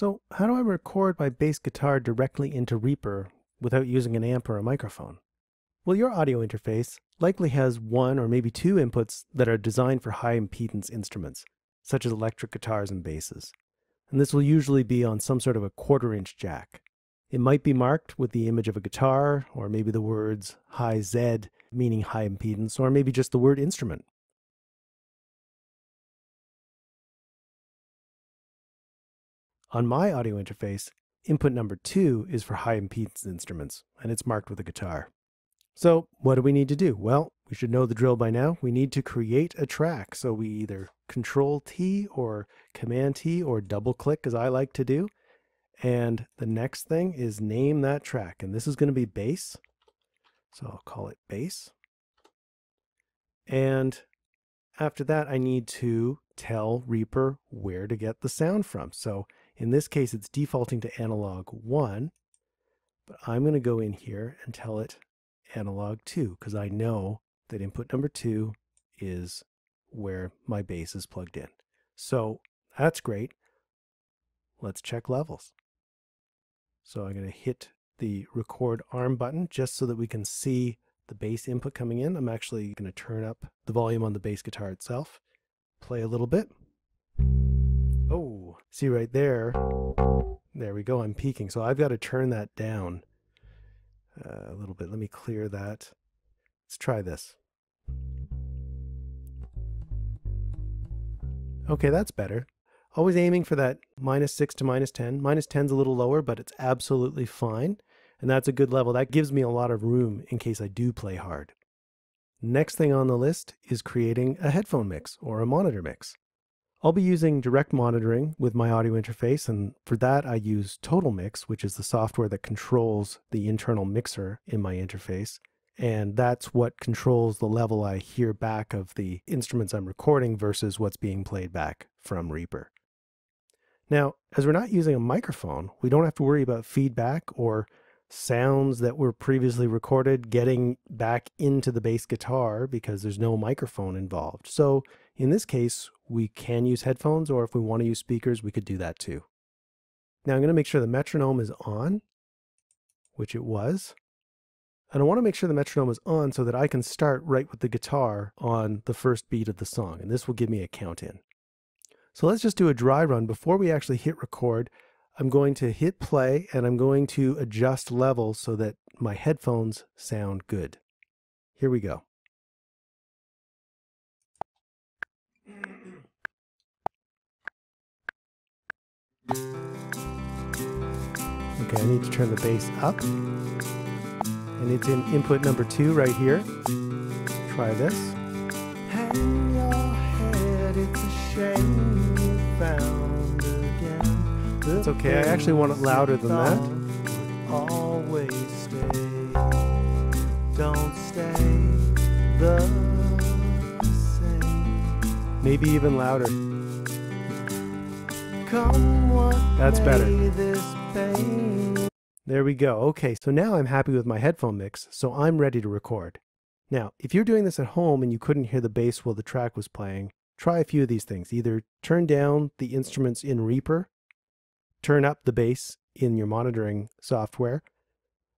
So how do I record my bass guitar directly into Reaper without using an amp or a microphone? Well, your audio interface likely has one or maybe two inputs that are designed for high impedance instruments, such as electric guitars and basses. And this will usually be on some sort of a quarter inch jack. It might be marked with the image of a guitar, or maybe the words high Z, meaning high impedance, or maybe just the word instrument. On my audio interface, input number two is for high impedance instruments, and it's marked with a guitar. So what do we need to do? Well, we should know the drill by now. We need to create a track. So we either control T or command T or double click as I like to do. And the next thing is name that track. And this is going to be bass. So I'll call it bass. And after that, I need to tell Reaper where to get the sound from. So in this case, it's defaulting to analog one, but I'm going to go in here and tell it analog two because I know that input number two is where my bass is plugged in. So that's great. Let's check levels. So I'm going to hit the record arm button just so that we can see the bass input coming in. I'm actually going to turn up the volume on the bass guitar itself, play a little bit. See right there. There we go. I'm peaking. So I've got to turn that down uh, a little bit. Let me clear that. Let's try this. Okay, that's better. Always aiming for that minus 6 to minus 10. Minus 10 is a little lower, but it's absolutely fine. And that's a good level. That gives me a lot of room in case I do play hard. Next thing on the list is creating a headphone mix or a monitor mix. I'll be using direct monitoring with my audio interface, and for that I use Total Mix, which is the software that controls the internal mixer in my interface. And that's what controls the level I hear back of the instruments I'm recording versus what's being played back from Reaper. Now, as we're not using a microphone, we don't have to worry about feedback or sounds that were previously recorded getting back into the bass guitar because there's no microphone involved. So in this case, we can use headphones, or if we want to use speakers, we could do that too. Now I'm going to make sure the metronome is on, which it was. And I want to make sure the metronome is on so that I can start right with the guitar on the first beat of the song, and this will give me a count in. So let's just do a dry run. Before we actually hit record, I'm going to hit play and I'm going to adjust levels so that my headphones sound good. Here we go. Okay, I need to turn the bass up. And it's in input number two right here. Try this. Hang your head, it's a shame you found again. It's okay, I actually want it louder than that. Always stay, don't stay the same. Maybe even louder. That's better. There we go. Okay, so now I'm happy with my headphone mix, so I'm ready to record. Now, if you're doing this at home and you couldn't hear the bass while the track was playing, try a few of these things. Either turn down the instruments in Reaper, turn up the bass in your monitoring software,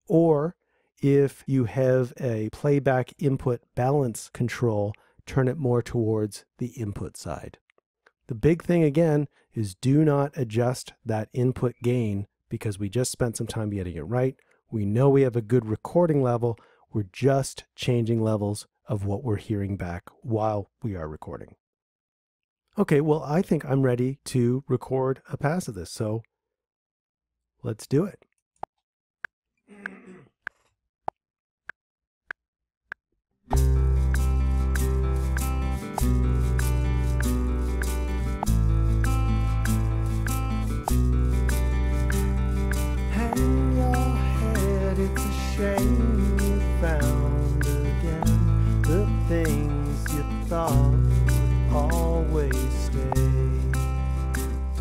or if you have a playback input balance control, turn it more towards the input side. The big thing again is do not adjust that input gain because we just spent some time getting it right. We know we have a good recording level. We're just changing levels of what we're hearing back while we are recording. Okay, well, I think I'm ready to record a pass of this, so let's do it.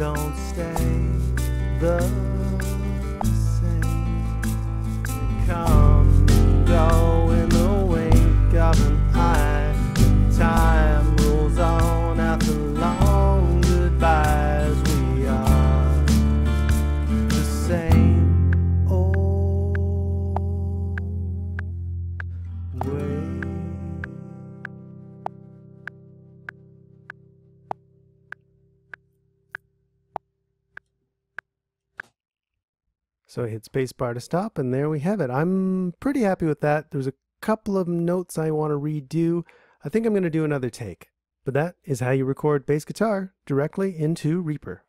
Don't stay the same. Come So I hit spacebar to stop, and there we have it. I'm pretty happy with that. There's a couple of notes I want to redo. I think I'm going to do another take. But that is how you record bass guitar directly into Reaper.